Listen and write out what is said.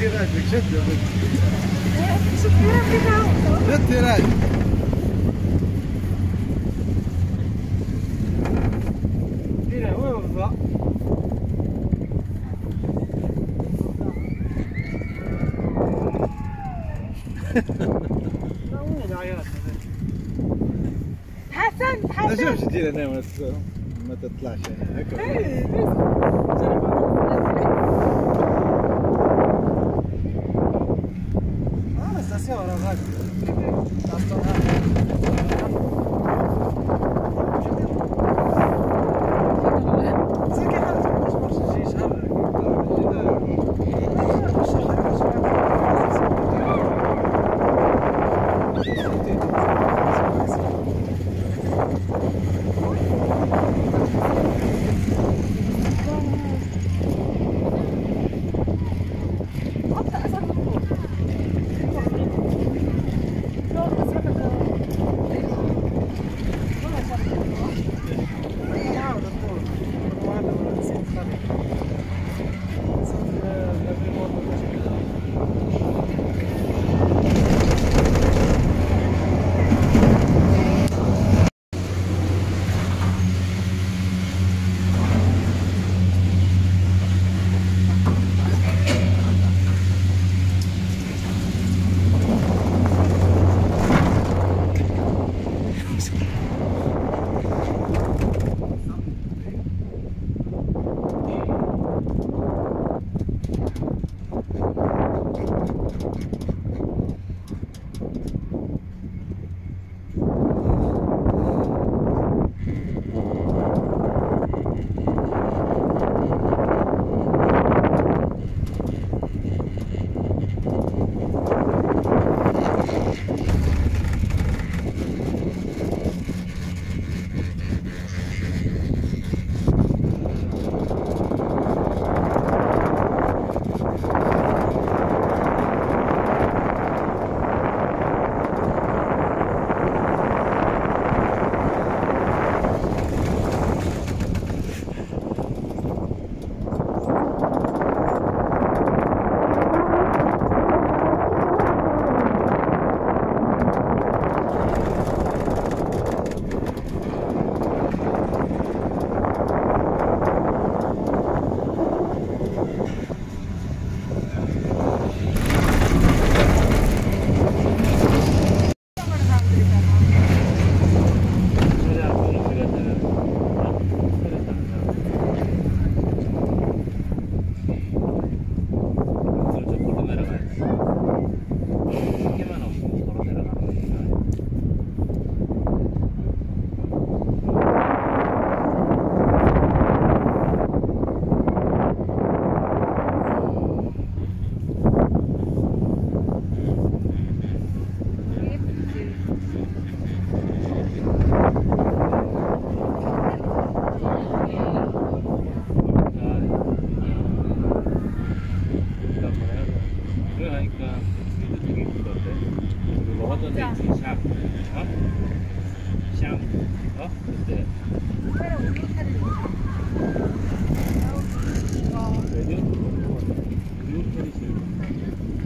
شدي راجلك شدي شدي راجلك دينا وين وضع حسن حسن شوفش دير هنا ما تطلعش هنا هكا से और अगर रास्ता 샵, 샵, 어? 샵, 어? 그때. 아, 레드? 레드? 레드? 레드? 레드?